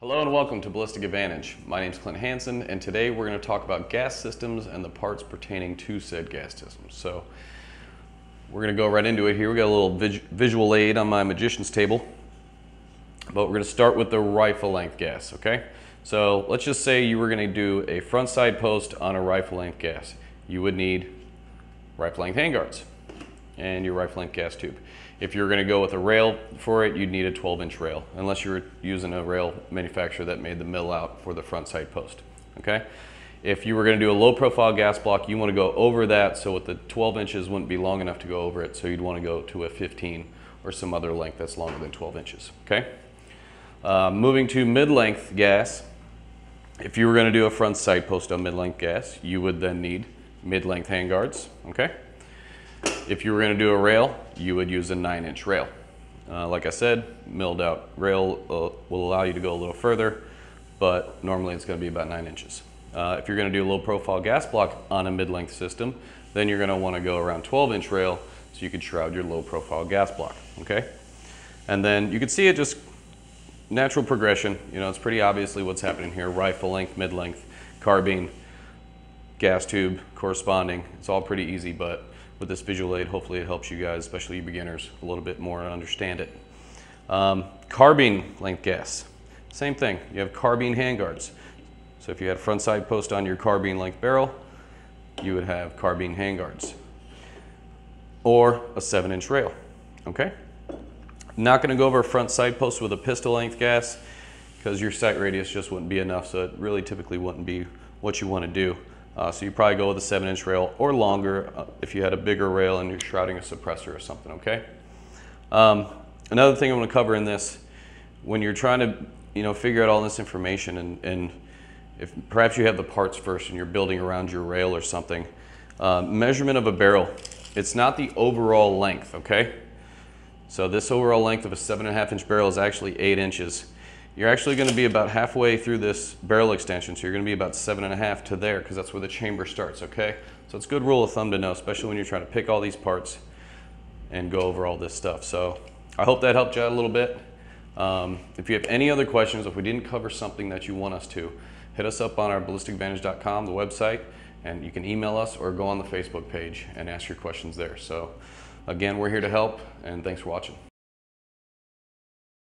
Hello and welcome to Ballistic Advantage. My name is Clint Hanson and today we're going to talk about gas systems and the parts pertaining to said gas systems. So we're going to go right into it here. We got a little visual aid on my magician's table, but we're going to start with the rifle length gas, okay? So let's just say you were going to do a front sight post on a rifle length gas. You would need rifle length handguards and your rifle length gas tube. If you're going to go with a rail for it, you'd need a 12 inch rail, unless you were using a rail manufacturer that made the mill out for the front sight post. Okay. If you were going to do a low profile gas block, you want to go over that. So with the 12 inches wouldn't be long enough to go over it. So you'd want to go to a 15 or some other length that's longer than 12 inches. Okay. Uh, moving to mid length gas. If you were going to do a front sight post on mid length gas, you would then need mid length handguards. Okay. If you were going to do a rail, you would use a 9-inch rail. Uh, like I said, milled out rail uh, will allow you to go a little further, but normally it's going to be about 9 inches. Uh, if you're going to do a low profile gas block on a mid-length system, then you're going to want to go around 12-inch rail so you can shroud your low profile gas block, okay? And then you can see it just natural progression. You know, it's pretty obviously what's happening here. Rifle length, mid-length, carbine, gas tube corresponding. It's all pretty easy, but with this visual aid, hopefully it helps you guys, especially you beginners, a little bit more and understand it. Um, carbine length gas, same thing. You have carbine handguards. So if you had a front sight post on your carbine length barrel, you would have carbine handguards or a seven inch rail, okay? Not gonna go over a front sight post with a pistol length gas because your sight radius just wouldn't be enough, so it really typically wouldn't be what you wanna do. Uh, so you probably go with a seven inch rail or longer uh, if you had a bigger rail and you're shrouding a suppressor or something, okay? Um, another thing I'm gonna cover in this, when you're trying to you know, figure out all this information and, and if perhaps you have the parts first and you're building around your rail or something, uh, measurement of a barrel, it's not the overall length, okay? So this overall length of a seven and a half inch barrel is actually eight inches. You're actually going to be about halfway through this barrel extension, so you're going to be about seven and a half to there because that's where the chamber starts, okay? So it's a good rule of thumb to know, especially when you're trying to pick all these parts and go over all this stuff. So I hope that helped you out a little bit. Um, if you have any other questions, if we didn't cover something that you want us to, hit us up on our ballisticadvantage.com, the website, and you can email us or go on the Facebook page and ask your questions there. So again, we're here to help, and thanks for watching.